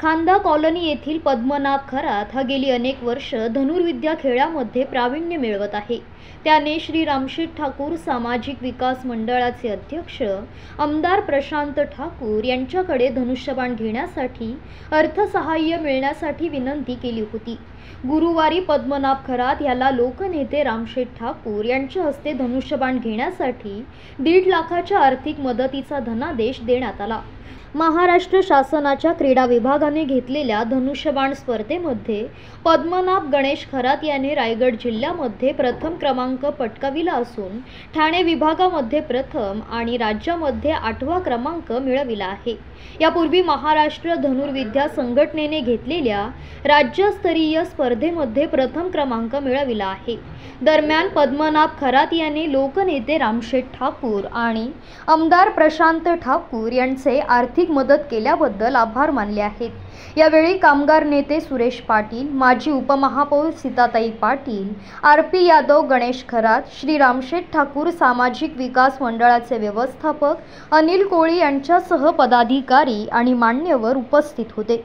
खांदा कॉलनी येथील पद्मनाभ खरात हा गेली अनेक वर्ष धनुर्विद्या खेळामध्ये प्रावीण्य मिळवत आहे. त्याने श्री रामशेठ ठाकूर सामाजिक विकास मंडळाचे अध्यक्ष आमदार प्रशांत ठाकूर यांच्याकडे धनुष्यबाण घेण्यासाठी अर्थसहाय्य मिळण्यासाठी विनंती केली होती. गुरुवारी पद्मनाभ खरात याला लोकनेते रामशेठ ठाकूर यांच्या हस्ते धनुष्यबाण घेण्यासाठी दीड लाखाच्या आर्थिक मदतीचा धनादेश देण्यात आला. महाराष्ट्र शासनाच्या क्रीडा विभागाने घेतलेल्या धनुष्यबाण स्पर्धेमध्ये पद्मनाभ गणेश खरात याने रायगड जिल्ह्यामध्ये प्रथम क्रमांक पटकाविला असून ठाणे विभागामध्ये प्रथम आणि राज्यामध्ये आठवा क्रमांक मिळविला आहे. यापूर्वी महाराष्ट्र धनुर्विद्या संघटनेने घेतलेल्या राज्यस्तरीय स्पर्धेमध्ये प्रथम क्रमांक मिळविला आहे. दरम्यान पद्मनाभ खरात याने लोकनेते रामशेठ ठाकूर आणि आमदार प्रशांत ठाकूर यांचे आर्थिक मदत केल्याबद्दल आभार मानले आहेत. यावेळी कामगार नेते सुरेश पाटील माजी उपमहापौर सीताताई पाटील आर पी यादव गणेश खरात श्री रामशेठ ठाकूर सामाजिक विकास मंडळाचे व्यवस्थापक अनिल कोळी यांच्यासह पदाधिकारी आणि मान्यवर उपस्थित होते.